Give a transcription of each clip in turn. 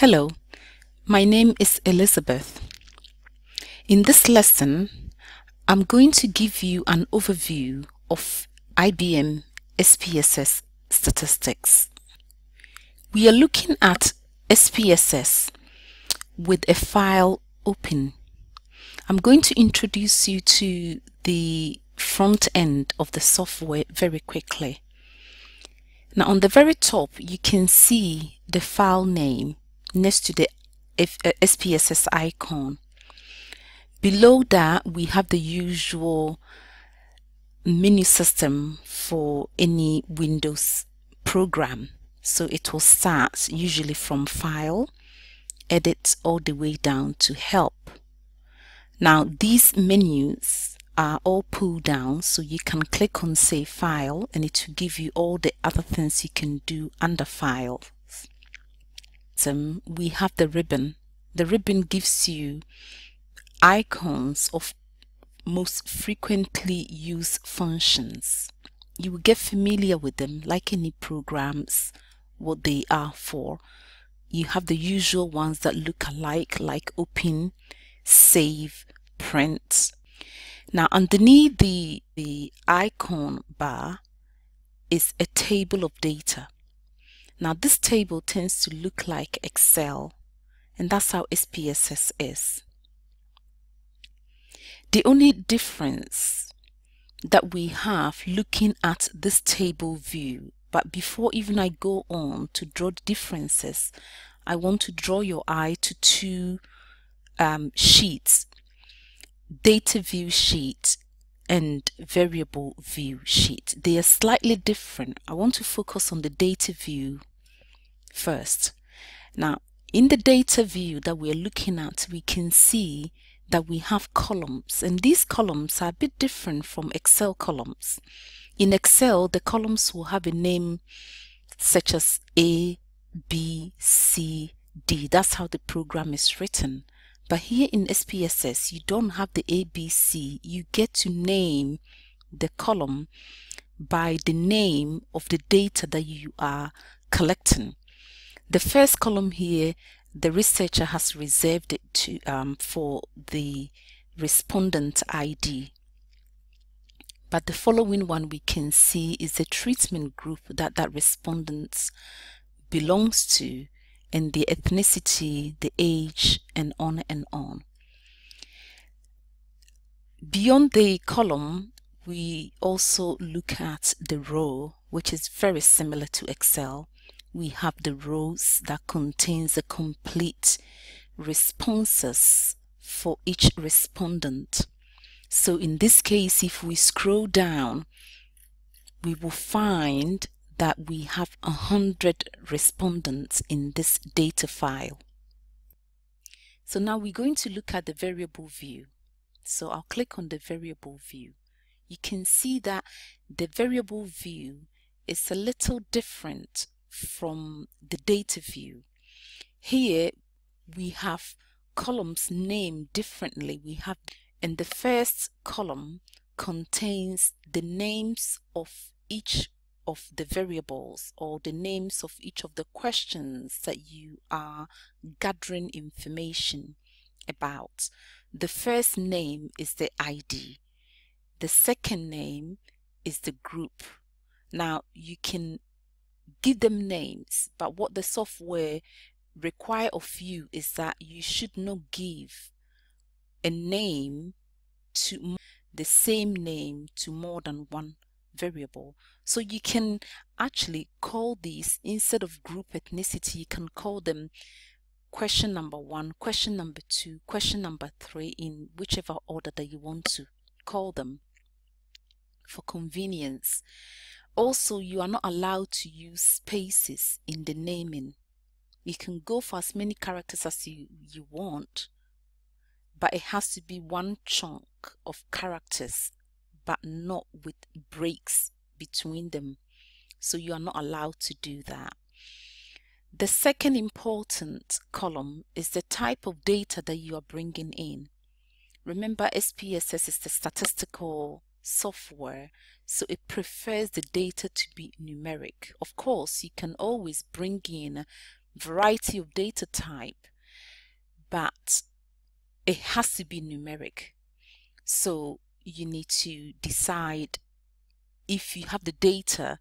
Hello, my name is Elizabeth. In this lesson, I'm going to give you an overview of IBM SPSS statistics. We are looking at SPSS with a file open. I'm going to introduce you to the front end of the software very quickly. Now on the very top you can see the file name next to the F uh, SPSS icon. Below that, we have the usual menu system for any Windows program. So it will start usually from File, Edit, all the way down to Help. Now, these menus are all pulled down so you can click on say file and it will give you all the other things you can do under file we have the ribbon. The ribbon gives you icons of most frequently used functions. You will get familiar with them like any programs, what they are for. You have the usual ones that look alike like open, save, print. Now underneath the, the icon bar is a table of data. Now this table tends to look like Excel and that's how SPSS is. The only difference that we have looking at this table view but before even I go on to draw the differences I want to draw your eye to two um, sheets data view sheet and variable view sheet. They are slightly different. I want to focus on the data view first. Now, in the data view that we're looking at, we can see that we have columns and these columns are a bit different from Excel columns. In Excel, the columns will have a name such as A, B, C, D. That's how the program is written. But here in SPSS, you don't have the ABC. You get to name the column by the name of the data that you are collecting. The first column here, the researcher has reserved it to um, for the respondent ID. But the following one we can see is the treatment group that that respondent belongs to and the ethnicity, the age, and on and on. Beyond the column, we also look at the row, which is very similar to Excel. We have the rows that contains the complete responses for each respondent. So in this case, if we scroll down, we will find that we have a hundred respondents in this data file. So now we're going to look at the variable view. So I'll click on the variable view. You can see that the variable view is a little different from the data view. Here we have columns named differently. We have in the first column contains the names of each of the variables or the names of each of the questions that you are gathering information about. The first name is the ID. The second name is the group. Now you can give them names, but what the software require of you is that you should not give a name to the same name to more than one variable. So you can actually call these instead of group ethnicity, you can call them question number one, question number two, question number three in whichever order that you want to call them for convenience. Also, you are not allowed to use spaces in the naming. You can go for as many characters as you, you want, but it has to be one chunk of characters but not with breaks between them. So you are not allowed to do that. The second important column is the type of data that you are bringing in. Remember SPSS is the statistical software, so it prefers the data to be numeric. Of course, you can always bring in a variety of data type, but it has to be numeric. So you need to decide if you have the data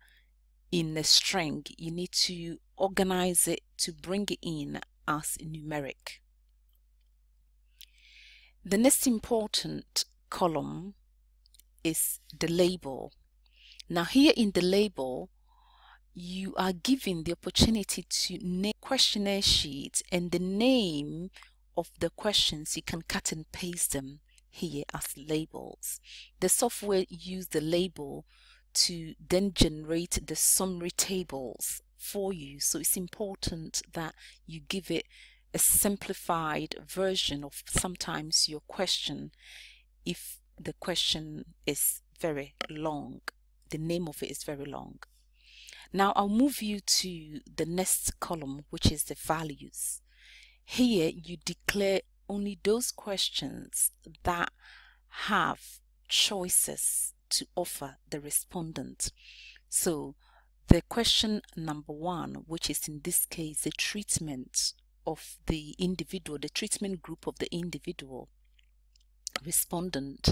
in a string, you need to organize it to bring it in as numeric. The next important column is the label. Now here in the label, you are given the opportunity to name questionnaire sheet and the name of the questions. You can cut and paste them here as labels. The software use the label to then generate the summary tables for you. So it's important that you give it a simplified version of sometimes your question if the question is very long. The name of it is very long. Now I'll move you to the next column, which is the values. Here you declare only those questions that have choices to offer the respondent. So the question number one, which is in this case the treatment of the individual, the treatment group of the individual respondent.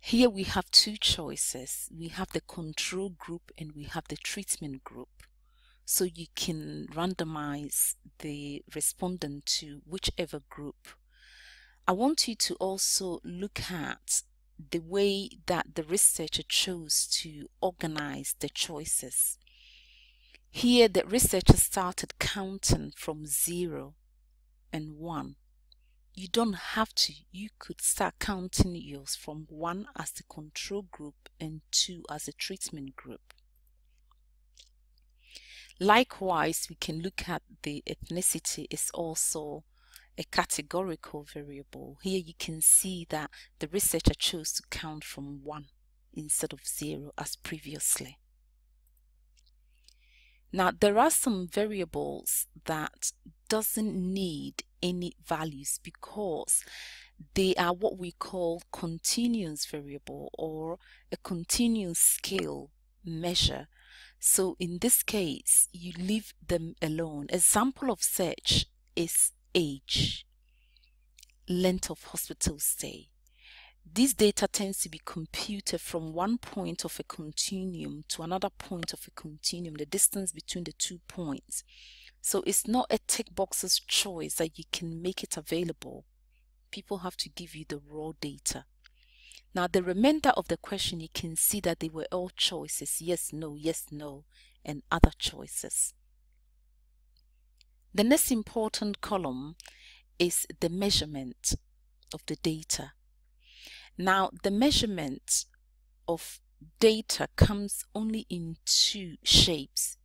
Here we have two choices. We have the control group and we have the treatment group. So you can randomize the respondent to whichever group. I want you to also look at the way that the researcher chose to organize the choices. Here the researcher started counting from 0 and 1. You don't have to. You could start counting yours from 1 as the control group and 2 as the treatment group. Likewise, we can look at the ethnicity is also a categorical variable. Here you can see that the researcher chose to count from 1 instead of 0 as previously. Now there are some variables that doesn't need any values because they are what we call continuous variable or a continuous scale measure. So in this case, you leave them alone. Example of such is age, length of hospital stay, this data tends to be computed from one point of a continuum to another point of a continuum, the distance between the two points. So it's not a tick boxes choice that you can make it available. People have to give you the raw data. Now the remainder of the question, you can see that they were all choices, yes, no, yes, no, and other choices. The next important column is the measurement of the data. Now, the measurement of data comes only in two shapes.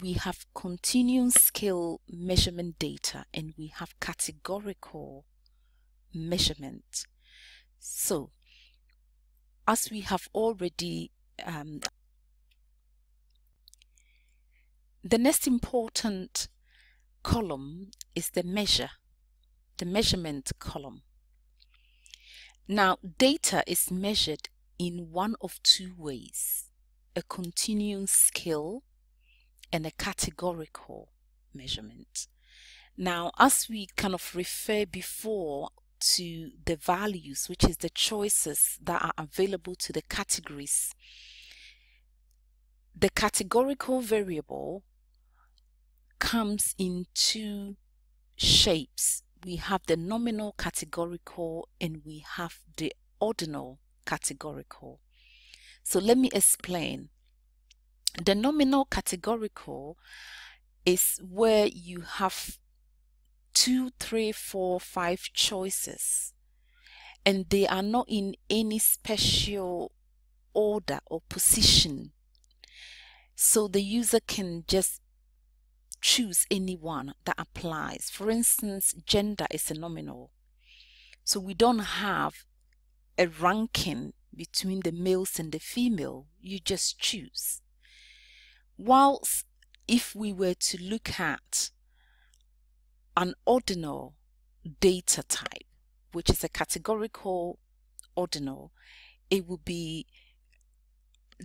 We have continuum scale measurement data and we have categorical measurement. So, as we have already um, the next important column is the measure, the measurement column. Now, data is measured in one of two ways, a continuum scale and a categorical measurement. Now, as we kind of refer before to the values, which is the choices that are available to the categories, the categorical variable comes in two shapes we have the nominal categorical and we have the ordinal categorical. So let me explain. The nominal categorical is where you have two, three, four, five choices and they are not in any special order or position. So the user can just choose any one that applies. For instance, gender is a nominal. So we don't have a ranking between the males and the female. You just choose. Whilst if we were to look at an ordinal data type, which is a categorical ordinal, it would be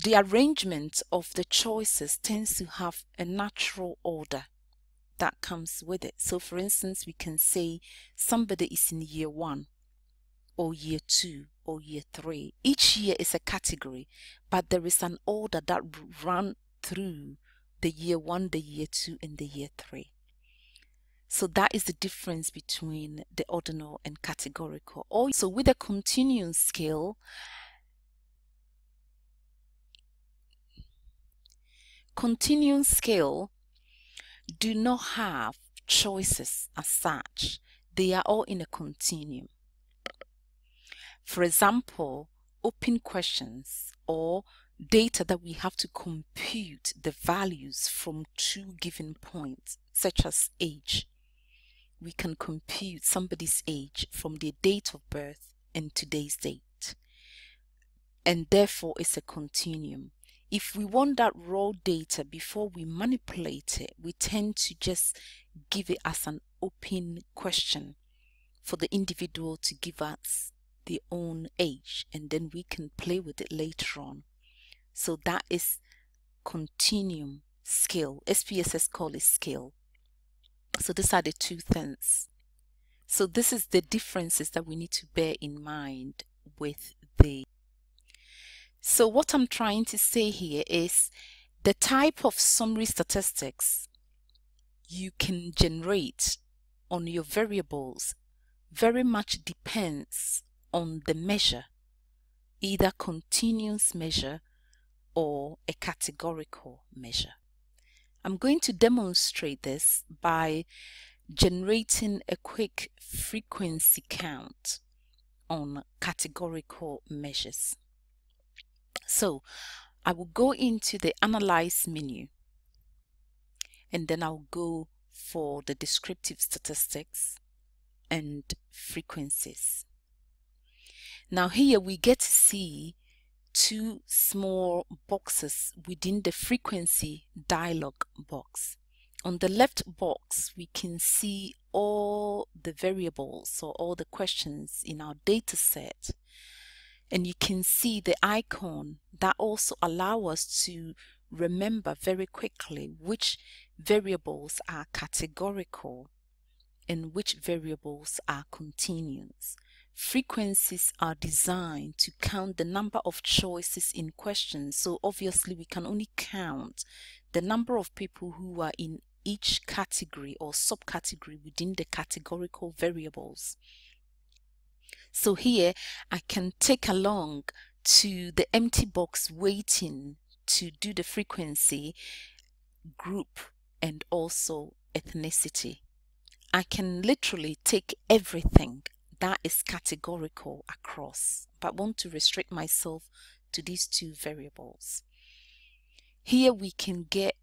the arrangement of the choices tends to have a natural order. that comes with it. So for instance, we can say somebody is in year one or year two or year three. Each year is a category, but there is an order that run through the year one, the year two, and the year three. So that is the difference between the ordinal and categorical. Or so with a continuum scale, continuum scale do not have choices as such. They are all in a continuum. For example, open questions or data that we have to compute the values from two given points, such as age. We can compute somebody's age from their date of birth and today's date. And therefore, it's a continuum. If we want that raw data before we manipulate it, we tend to just give it as an open question for the individual to give us their own age and then we can play with it later on. So that is continuum scale. SPSS call it scale. So these are the two things. So this is the differences that we need to bear in mind with the so what I'm trying to say here is the type of summary statistics you can generate on your variables very much depends on the measure, either continuous measure or a categorical measure. I'm going to demonstrate this by generating a quick frequency count on categorical measures. So I will go into the Analyze menu and then I'll go for the descriptive statistics and frequencies. Now here we get to see two small boxes within the frequency dialog box. On the left box, we can see all the variables or all the questions in our data set and you can see the icon that also allow us to remember very quickly which variables are categorical and which variables are continuous. Frequencies are designed to count the number of choices in questions. So obviously we can only count the number of people who are in each category or subcategory within the categorical variables. So here I can take along to the empty box waiting to do the frequency, group, and also ethnicity. I can literally take everything that is categorical across, but want to restrict myself to these two variables. Here we can get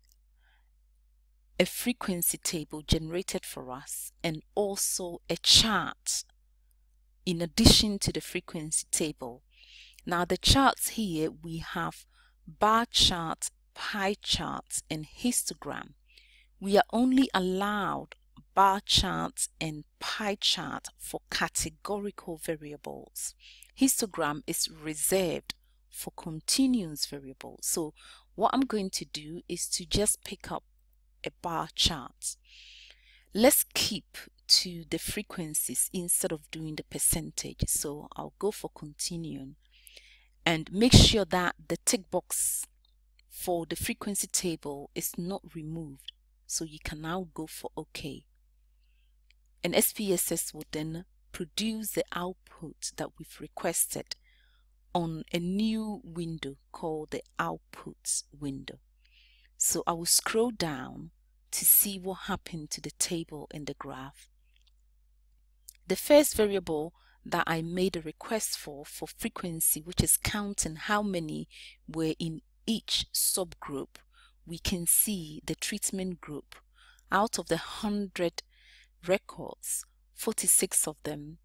a frequency table generated for us and also a chart in addition to the frequency table. Now the charts here we have bar chart, pie chart and histogram. We are only allowed bar chart and pie chart for categorical variables. Histogram is reserved for continuous variables. So what I'm going to do is to just pick up a bar chart. Let's keep to the frequencies instead of doing the percentage. So I'll go for continuing and make sure that the tick box for the frequency table is not removed. So you can now go for OK. And SPSS will then produce the output that we've requested on a new window called the outputs window. So I will scroll down to see what happened to the table in the graph. The first variable that I made a request for for frequency, which is counting how many were in each subgroup, we can see the treatment group. Out of the 100 records, 46 of them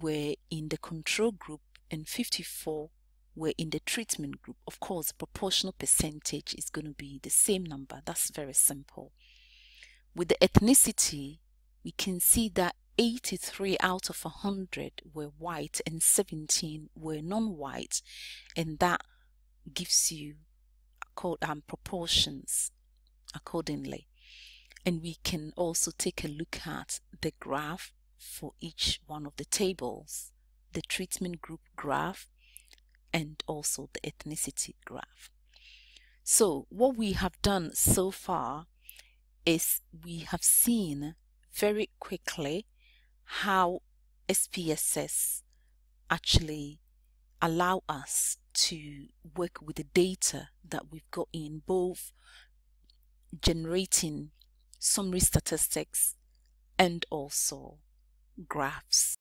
were in the control group and 54 were in the treatment group. Of course, proportional percentage is going to be the same number. That's very simple. With the ethnicity, we can see that 83 out of 100 were white and 17 were non-white and that gives you um, proportions accordingly and we can also take a look at the graph for each one of the tables, the treatment group graph and also the ethnicity graph. So what we have done so far is we have seen very quickly how SPSS actually allow us to work with the data that we've got in both generating summary statistics and also graphs.